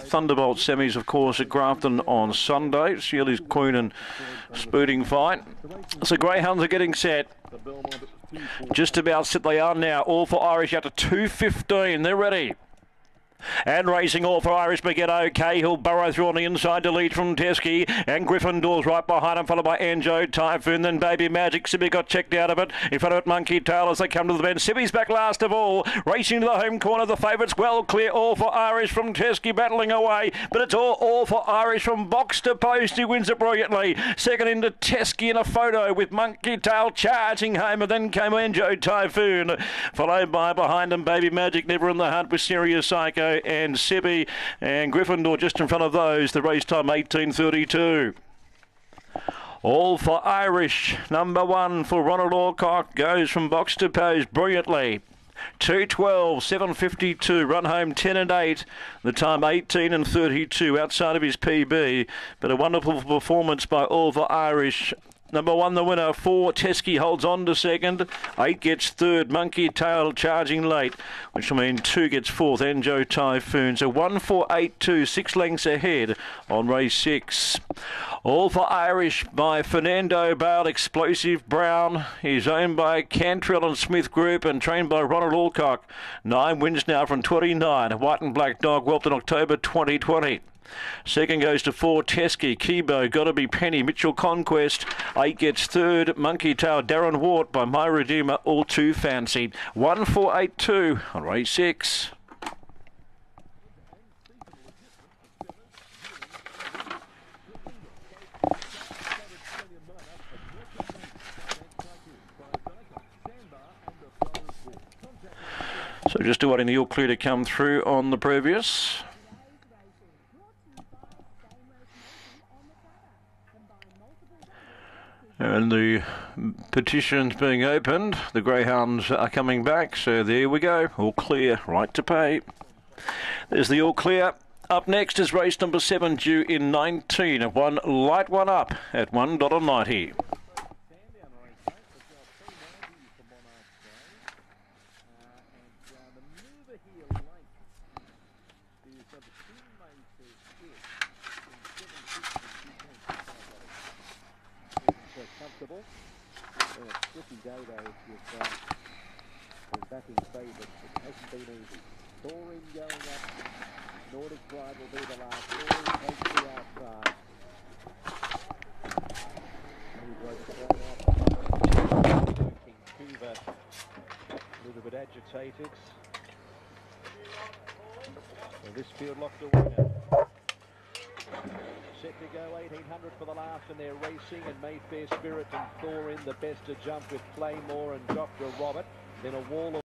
Thunderbolt semis, of course, at Grafton on Sunday. Sealy's Queen and Spooting fight. So Greyhounds are getting set. Just about set they are now. All for Irish out to 2.15. They're ready. And racing all for Irish okay. He'll burrow through on the inside to lead from Teskey. And Gryffindor's right behind him, followed by Anjo Typhoon. Then Baby Magic. Sibby got checked out of it. In front of it, Monkey Tail as they come to the bend. Sibby's back last of all. Racing to the home corner. The favourites well clear. All for Irish from Teskey battling away. But it's all, all for Irish from box to post. He wins it brilliantly. Second into Teskey in a photo with Monkey Tail charging home. And then came Anjo Typhoon. Followed by behind him, Baby Magic. Never in the hunt with Serious Psycho and Sibby and Gryffindor just in front of those. The race time 18.32. All for Irish. Number one for Ronald Alcock goes from box to post brilliantly. 212, 752, run home 10 and 8, the time 18 and 32 outside of his PB. But a wonderful performance by All for Irish Number one, the winner, four. Teskey holds on to second. Eight gets third. Monkey Tail charging late, which will mean two gets fourth. Anjo Typhoon. So one, four, eight, two, six lengths ahead on race six. All for Irish by Fernando Bale, Explosive Brown. He's owned by Cantrell and Smith Group and trained by Ronald Alcock. Nine wins now from 29. White and Black Dog whelped in October 2020. Second goes to four, Teskey, Kibo, Gotta Be Penny, Mitchell Conquest. Eight gets third, Monkey Tower, Darren Wart by My Redeemer, all too fancied. One, four, eight, two on race six. So just awaiting the all clear to come through on the previous. And the petition's being opened. The greyhounds are coming back. So there we go. All clear. Right to pay. There's the all clear. Up next is race number seven due in 19. One light one up at $1.90. comfortable. And a tricky day though with um, backing favourites. It hasn't been easy. Taurine going up. Nordic Pride will be the last. Taurine takes the outside. A little bit agitated. And this field locked a winner. Set to go 1800 for the last and they're racing and Mayfair Spirit and Thor in the best to jump with Claymore and Dr. Robert. Then a wall of